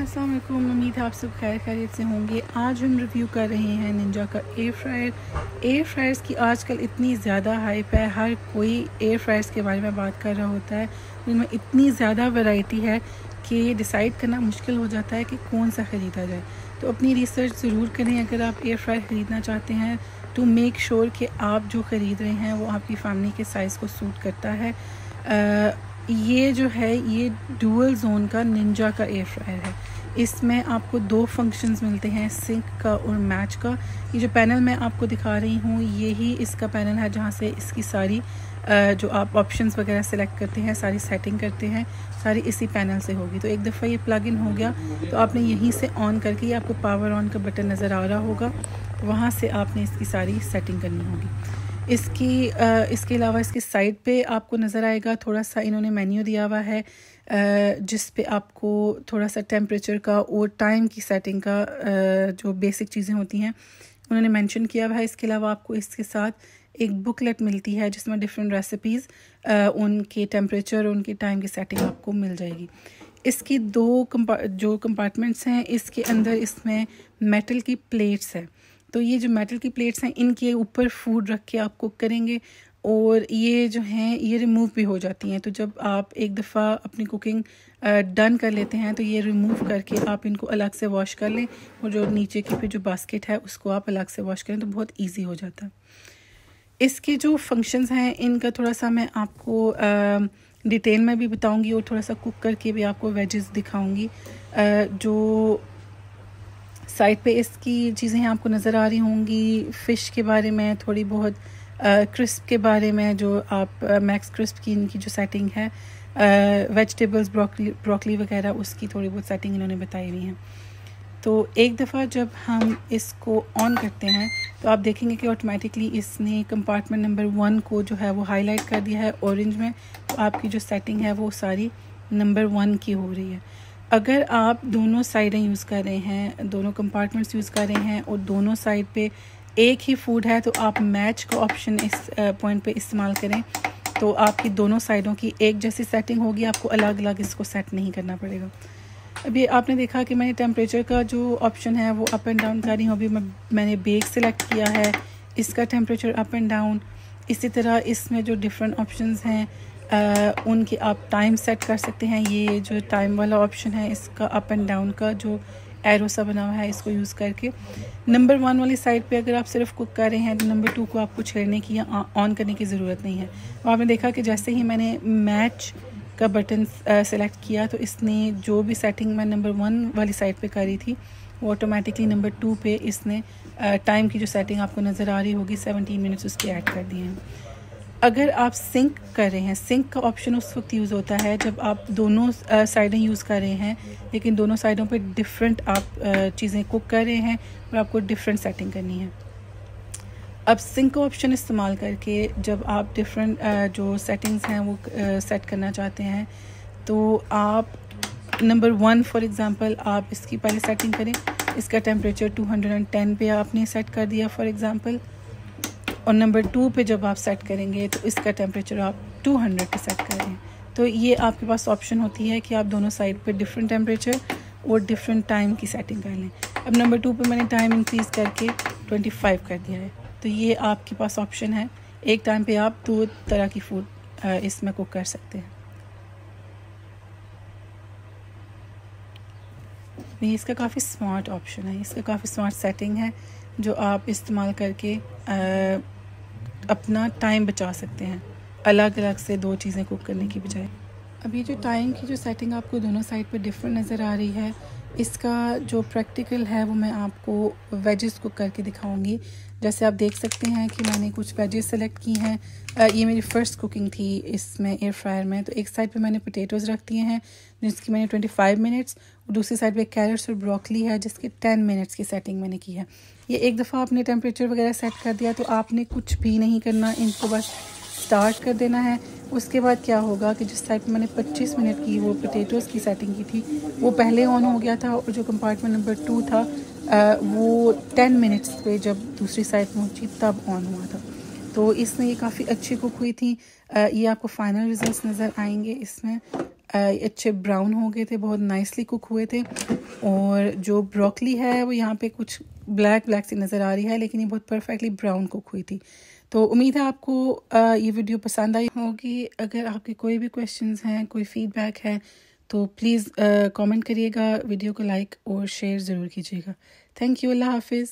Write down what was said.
अस्सलाम वालेकुम उम्मीद है आप सब खैर खैरियत से होंगे। आज हम रिव्यू कर रहे हैं निंजा का एयर फ्रायर एयर फ्रायर्स की आजकल इतनी ज़्यादा हाइप है हर कोई एयर फ्रायर्स के बारे में बात कर रहा होता है। जिनमें इतनी ज़्यादा वैरायटी है कि डिसाइड करना मुश्किल हो जाता है कि कौन सा ख़रीदा जाए। तो अपनी रिसर्च ज़रूर करें अगर आप एयर फ्रायर ख़रीदना चाहते हैं तो मेक श्योर कि आप जो ख़रीद रहे हैं वो आपकी फैमिली के साइज़ को सूट करता है। आ, ये जो है, ये डुअल जोन का निंजा का एयर फ्रायर है। इसमें आपको दो फ़ंक्शंस मिलते हैं सिंक का और मैच का। ये जो पैनल मैं आपको दिखा रही हूँ, यही इसका पैनल है जहाँ से इसकी सारी जो आप ऑप्शंस वगैरह सेलेक्ट करते हैं, सारी सेटिंग करते हैं, सारी इसी पैनल से होगी। तो एक दफ़ा ये प्लग इन हो गया तो आपने यहीं से ऑन करके ये आपको पावर ऑन का बटन नज़र आ रहा होगा। वहाँ से आपने इसकी सारी सेटिंग करनी होगी। इसकी इसके अलावा इसके साइड पे आपको नज़र आएगा थोड़ा सा इन्होंने मेन्यू दिया हुआ है जिस पे आपको थोड़ा सा टेम्परेचर का और टाइम की सेटिंग का जो बेसिक चीज़ें होती हैं, उन्होंने मेंशन किया हुआ है। इसके अलावा आपको इसके साथ एक बुकलेट मिलती है, जिसमें डिफरेंट रेसिपीज़ उनके टेम्परेचर उनकी टाइम की सेटिंग आपको मिल जाएगी। इसकी दो कंपा जो कंपार्टमेंट्स हैं, इसके अंदर इसमें मेटल की प्लेट्स है। तो ये जो मेटल की प्लेट्स हैं, इनके ऊपर फ़ूड रख के आप कुक करेंगे और ये जो हैं, ये रिमूव भी हो जाती हैं। तो जब आप एक दफ़ा अपनी कुकिंग डन कर लेते हैं तो ये रिमूव करके आप इनको अलग से वॉश कर लें और जो नीचे की फिर जो बास्केट है, उसको आप अलग से वॉश करें तो बहुत इजी हो जाता है। इसके जो फ़ंक्शंस हैं, इनका थोड़ा सा मैं आपको डिटेल में भी बताऊँगी और थोड़ा सा कुक करके भी आपको वेजेस दिखाऊँगी। जो साइड पे इसकी चीज़ें आपको नज़र आ रही होंगी, फ़िश के बारे में, थोड़ी बहुत क्रिस्प के बारे में जो आप मैक्स क्रिस्प की इनकी जो सेटिंग है वेजिटेबल्स, ब्रोकली ब्रोकली वगैरह, उसकी थोड़ी बहुत सेटिंग इन्होंने बताई हुई है। तो एक दफ़ा जब हम इसको ऑन करते हैं तो आप देखेंगे कि ऑटोमेटिकली इसने कंपार्टमेंट नंबर वन को जो है वो हाईलाइट कर दिया है ऑरेंज में तो आपकी जो सेटिंग है वो सारी नंबर वन की हो रही है। अगर आप दोनों साइडें यूज़ कर रहे हैं, दोनों कंपार्टमेंट्स यूज़ कर रहे हैं और दोनों साइड पे एक ही फ़ूड है तो आप मैच का ऑप्शन इस पॉइंट पे इस्तेमाल करें। तो आपकी दोनों साइडों की एक जैसी सेटिंग होगी, आपको अलग अलग इसको सेट नहीं करना पड़ेगा। अभी आपने देखा कि मैंने टेम्परेचर का जो ऑप्शन है, वो अप एंड डाउन कर रही हूँ। अभी मैं, मैंने बेग सेलेक्ट किया है, इसका टेम्परेचर अप एंड डाउन इसी तरह इसमें जो डिफरेंट ऑप्शंस हैं उनकी आप टाइम सेट कर सकते हैं। ये जो टाइम वाला ऑप्शन है, इसका अप एंड डाउन का जो एरो सा बना हुआ है, इसको यूज़ करके। नंबर वन वाली साइड पे अगर आप सिर्फ़ कुक कर रहे हैं तो नंबर टू को आपको छेड़ने की या ऑन करने की ज़रूरत नहीं है। तो आपने देखा कि जैसे ही मैंने मैच का बटन सेलेक्ट किया तो इसने जो भी सेटिंग मैं नंबर वन वाली साइड पे करी थी, वो ऑटोमेटिकली नंबर टू पे इसने टाइम की जो सेटिंग आपको नज़र आ रही होगी सेवनटीन मिनट्स उसके ऐड कर दिए हैं। अगर आप सिंक कर रहे हैं सिंक का ऑप्शन उस वक्त यूज़ होता है जब आप दोनों साइडें यूज़ कर रहे हैं, लेकिन दोनों साइडों पे डिफरेंट आप चीज़ें कुक कर रहे हैं और आपको डिफरेंट सेटिंग करनी है। अब सिंक का ऑप्शन इस्तेमाल करके जब आप डिफरेंट जो सेटिंग्स हैं वो सेट करना चाहते हैं तो आप नंबर वन फॉर एग्ज़ाम्पल आप इसकी पहले सेटिंग करें, इसका टेम्परेचर 210 पे आपने सेट कर दिया फॉर एग्ज़ाम्पल और नंबर टू पे जब आप सेट करेंगे तो इसका टेम्परेचर आप 200 पे सेट करें। तो ये आपके पास ऑप्शन होती है कि आप दोनों साइड पे डिफरेंट टेम्परेचर और डिफरेंट टाइम की सेटिंग कर लें। अब नंबर टू पे मैंने टाइम इंक्रीज़ करके 25 कर दिया है। तो ये आपके पास ऑप्शन है। एक टाइम पे आप दो तरह की फ़ूड इसमें कुक कर सकते हैं। ये इसका काफ़ी स्मार्ट ऑप्शन है। इसका काफ़ी स्मार्ट सेटिंग है। जो आप इस्तेमाल करके आ, अपना टाइम बचा सकते हैं। अलग अलग से दो चीज़ें कुक करने की बजाय। अभी जो टाइम की जो सेटिंग आपको दोनों साइड पर डिफरेंट नज़र आ रही है इसका जो प्रैक्टिकल है वो मैं आपको वेजेस कुक करके दिखाऊँगी। जैसे आप देख सकते हैं कि मैंने कुछ वेजेस सेलेक्ट की हैं। ये मेरी फ़र्स्ट कुकिंग थी इसमें एयर फ्रायर में। तो एक साइड पे मैंने पोटैटोज़ रख दिए हैं, जिसकी मैंने 25 मिनट्स और दूसरी साइड पे कैरेट्स और ब्रोकली है, जिसकी 10 मिनट्स की सेटिंग मैंने की है। ये एक दफ़ा आपने टेम्परेचर वगैरह सेट कर दिया तो आपने कुछ भी नहीं करना, इनको बस स्टार्ट कर देना है। उसके बाद क्या होगा कि जिस टाइप मैंने 25 मिनट की वो पोटैटोज़ की सेटिंग की थी वो पहले ऑन हो गया था और जो कंपार्टमेंट नंबर टू था आ, वो 10 मिनट्स पे जब दूसरी साइड पहुँची तब ऑन हुआ था। तो इसमें ये काफ़ी अच्छी कुक हुई थी। आ, ये आपको फाइनल रिजल्ट्स नज़र आएँगे इसमें। आ, अच्छे ब्राउन हो गए थे बहुत नाइसली कुक हुए थे। और जो ब्रोकली है वो यहाँ पे कुछ ब्लैक ब्लैक सी नज़र आ रही है, लेकिन ये बहुत परफेक्टली ब्राउन कुक हुई थी। तो उम्मीद है आपको ये वीडियो पसंद आई होगी। अगर आपके कोई भी क्वेश्चन हैं, कोई फीडबैक है तो प्लीज़ कॉमेंट करिएगा वीडियो को लाइक और शेयर ज़रूर कीजिएगा। थैंक यू अल्लाह हाफिज़